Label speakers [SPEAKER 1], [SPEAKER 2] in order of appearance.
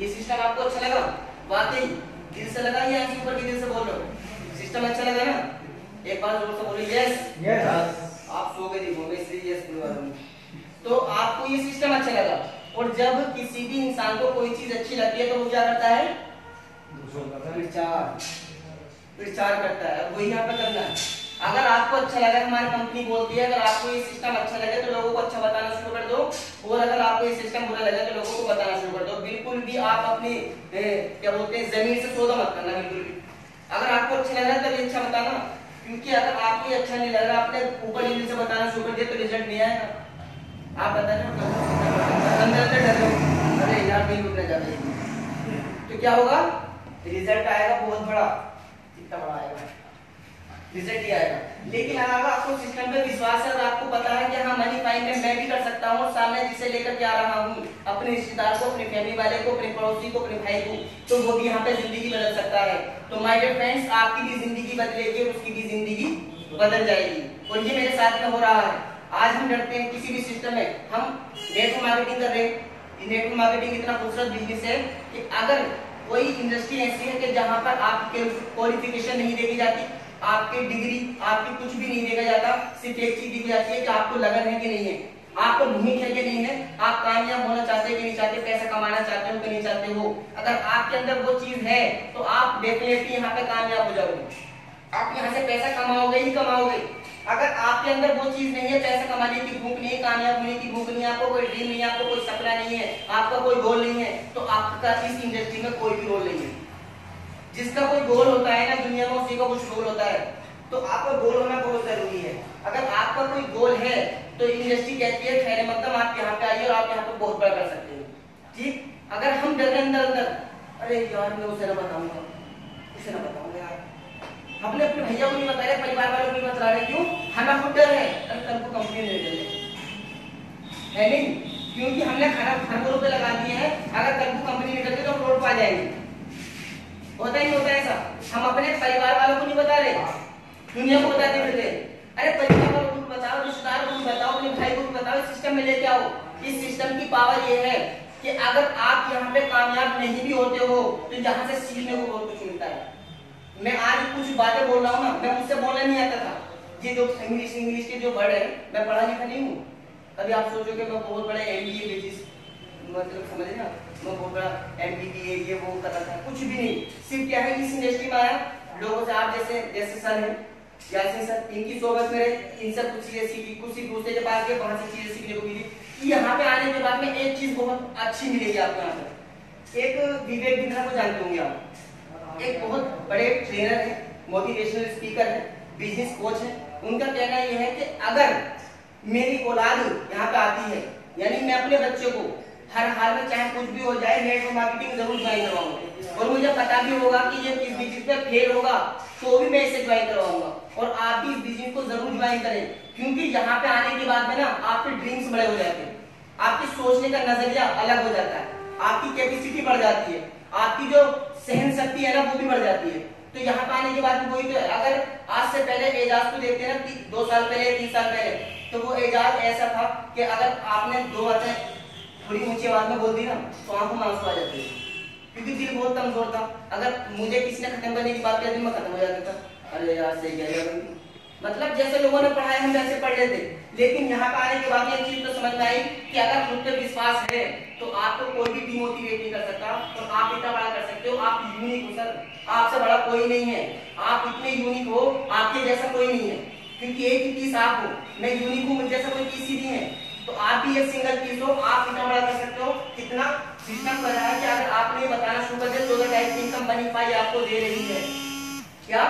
[SPEAKER 1] ये सिस्टम आपको अच्छा लगा? वाकई दिल से लगा या ऐसे ऊपर की दिल से बोल रहे हो? सिस्टम अच्छा लगा ना? एक बार ज़ोर से बोलो यस
[SPEAKER 2] यस
[SPEAKER 1] आप सो गए देखो मैं इसलिए यस बोल रहा हूँ। तो आपको ये सिस्टम अच्छा लगा? और जब किसी भी इंसान को कोई चीज़ अच्छी लगती है तो वो क्या करता है? प्रचार। प्रचार करता है। वही यहाँ पे करना है। अगर आपको अच्छा लगा हमारी कंपनी बोलती है, अगर आपको ये सिस्टम अच्छा लगे तो लोगों को अच्छा बताना शुरू कर दो, और अगर आपको ये सिस्टम बुरा लगे तो लोगों को बताना शुरू कर दो। बिल्कुल भी आप अपनी क्या बोलते हैं, ज़मीन से सौदा मत करना, बिल्कुल भी। अगर आपको अच्छा लग रहा है तो ये अच्छा बताना, क्योंकि अगर आपको अच्छा नहीं लग रहा आपने ऊपर नीचे से बताना शुरू कर दिया तो रिज़ल्ट नहीं आएगा। आप बता रहे अंदर अंदर डर अरे तो क्या होगा? रिज़ल्ट आएगा बहुत बड़ा। कितना बड़ा आएगा? रिज़ल्ट ही आएगा। लेकिन अगर आपको सिस्टम पे विश्वास है और आपको पता है कि हाँ मनी फाइंड मैं भी कर सकता हूँ और सामने जिसे लेकर के आ रहा हूँ, अपने रिश्तेदार को, अपने फैमिली वाले को, अपने पड़ोसी को, अपने भाई को तो वो भी यहाँ पे ज़िंदगी बदल सकता है। तो माय डियर फ्रेंड्स आपकी भी ज़िंदगी बदलेगी और उसकी भी ज़िंदगी बदल जाएगी। और ये मेरे साथ में हो रहा है। आज हम डरते हैं किसी भी सिस्टम में। हम नेटवर्क मार्केटिंग कर रहे हैं। नेटवर्क मार्केटिंग इतना खूबसूरत बिज़नेस है कि अगर कोई इंडस्ट्री ऐसी है कि जहाँ पर आपके क्वालिफिकेशन नहीं देखी जाती आपकी डिग्री, आपकी कुछ भी नहीं देखा जाता, सिर्फ़ एक चीज़ देखी जाती है कि आपको लगन है कि नहीं है। आपको भूख है कि नहीं है, आप कामयाब होना चाहते हैं कि नहीं चाहते, पैसा कमाना चाहते हो कि नहीं चाहते हो। अगर आपके अंदर वो चीज़ है तो आप डेफिनेटली यहाँ पे कामयाब हो जाओगे। आप यहाँ से पैसा कमाओगे ही कमाओगे। अगर आपके अंदर वो चीज़ नहीं है, पैसा कमाने की भूख नहीं, कामयाब होने की भूख नहीं है आपको कोई ड्रीम नहीं है आपको कोई सपना नहीं है, आपका कोई गोल नहीं है तो आपका इस इंडस्ट्री में कोई भी रोल नहीं है। जिसका कोई गोल होता है ना, दुनिया में उसी का कुछ गोल होता है तो आपका गोल होना बहुत ज़रूरी है। अगर आपका कोई गोल है तो इंडस्ट्री कहती है, खैर मतलब आप यहाँ पे आइए और आप यहाँ पे बहुत बड़ा कर सकते हो। ठीक? अगर हम डर अंदर अंदर, अरे यार, मैं उसे ना बताऊँगा, उसे ना बताऊँगा यार। हमने अपने भैया को नहीं बता रहे परिवार वालों को नहीं बता रहे, क्यों? हमें खुद डर है। कल कल को कंपनी नहीं निकल है नहीं? क्योंकि हमने खाना खरबों रुपए लगा दिए हैं। अगर कल को कंपनी निकल गई तो हम रोड पर आ जाएँगे। होता ही होता है ऐसा। हम अपने परिवार वालों को नहीं बता रहे। दुनिया को बताते फिर अरे परिवार वालों को बताओ, रिश्तेदार को बताओ, अपने भाई को बताओ, इस सिस्टम में लेके आओ। इस सिस्टम की पावर ये है कि अगर आप यहाँ पे कामयाब नहीं भी होते हो तो यहाँ से सीखने को बहुत कुछ मिलता है। मैं आज कुछ बातें बोल रहा हूँ ना, मैं मुझसे बोलना नहीं आता था। ये जो इंग्लिश इंग्लिश के जो वर्ड है, मैं पढ़ा लिखा नहीं हूँ। अभी आप सोचो कि मैं बहुत बड़े एम बी था। कुछ भी नहीं। सिर्फ़ क्या है इस इंडस्ट्री में आया, लोगों से आप जैसे जैसे सर है यासीन सर, इनकी सोबत में इनसे कुछ चीज़ें सीखी, कुछ दूसरे के पास गए से चीज़ें सीखने को मिली। यहाँ पे आने के बाद में एक चीज़ बहुत अच्छी मिलेगी आपको यहाँ पर एक विवेक बिंद्रा को जानते होंगे आप। एक बहुत बड़े ट्रेनर है मोटिवेशनल स्पीकर है बिज़नेस कोच है। उनका कहना यह है कि अगर मेरी औलाद यहाँ पे आती है, यानी मैं अपने बच्चे को हर हाल में चाहे कुछ भी हो जाए नेटवर्क मार्केटिंग ज़रूर ज्वाइन करवाऊँगा। और मुझे पता भी होगा कि ये इस बिज़नेस में फेल होगा तो भी मैं इसे ज्वाइन करवाऊँगा। और आप भी इस बिज़नेस को ज़रूर ज्वाइन करें, क्योंकि यहाँ पे आने के बाद में ना आपके ड्रीम्स बड़े हो जाते हैं। आपके सोचने का नज़रिया अलग हो जाता है। आपकी कैपेसिटी बढ़ जाती है। आपकी जो सहन शक्ति है ना, वो भी बढ़ जाती है। तो यहाँ पे आने के बाद वही तो अगर आज से पहले एजाज को देखते हैं ना दो साल पहले, तीन साल पहले तो वो एजाज ऐसा था कि अगर आपने दो बातें थोड़ी ऊँची आवाज़ में बोल दी ना तो आँखों में आँसू आ जाते हैं। क्योंकि दिल बहुत कमज़ोर था। अगर मुझे किसी ने खत्म करने की बात दी, मैं खत्म हो जाता था। अरे यार, सही कह रहे मतलब जैसे लोगों ने पढ़ाया, हम वैसे पढ़ लेते। लेकिन यहाँ पे आने के बाद ये चीज़ तो समझ में आई कि अगर खुद पे विश्वास है तो आपको कोई भी डिमोटिवेट नहीं कर सकता और आप इतना बड़ा कर सकते हो। आप यूनिक हो, सर। आपसे बड़ा कोई नहीं है। आप इतने यूनिक हो, आपके जैसा कोई नहीं है। क्योंकि एक ही पीस आप हो। मैं यूनिक हूँ, मुझे जैसा कोई पीस ही नहीं है। तो आप भी एक सिंगल पीस हो, आप इतना सिस्टम कर रहा है कि अगर आपने बताना शुरू कर दिया तो टाइप की इनकम बनी पाई, आपको दे रही है। क्या?